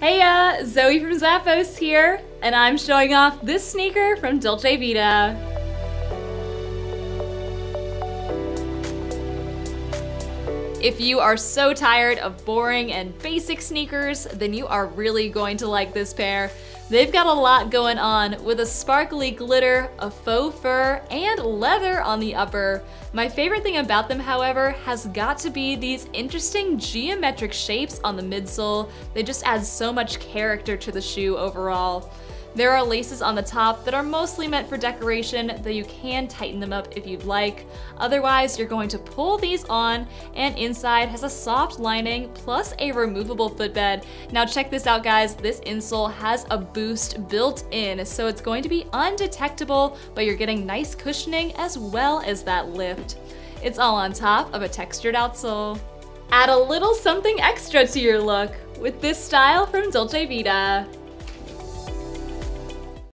Hey uh, Zoe from Zappos here, and I'm showing off this sneaker from Dolce Vita. If you are so tired of boring and basic sneakers, then you are really going to like this pair. They've got a lot going on with a sparkly glitter, a faux fur, and leather on the upper. My favorite thing about them, however, has got to be these interesting geometric shapes on the midsole. They just add so much character to the shoe overall. There are laces on the top that are mostly meant for decoration, though you can tighten them up if you'd like. Otherwise, you're going to pull these on, and inside has a soft lining plus a removable footbed. Now check this out guys, this insole has a boost built in, so it's going to be undetectable, but you're getting nice cushioning as well as that lift. It's all on top of a textured outsole. Add a little something extra to your look with this style from Dolce Vita.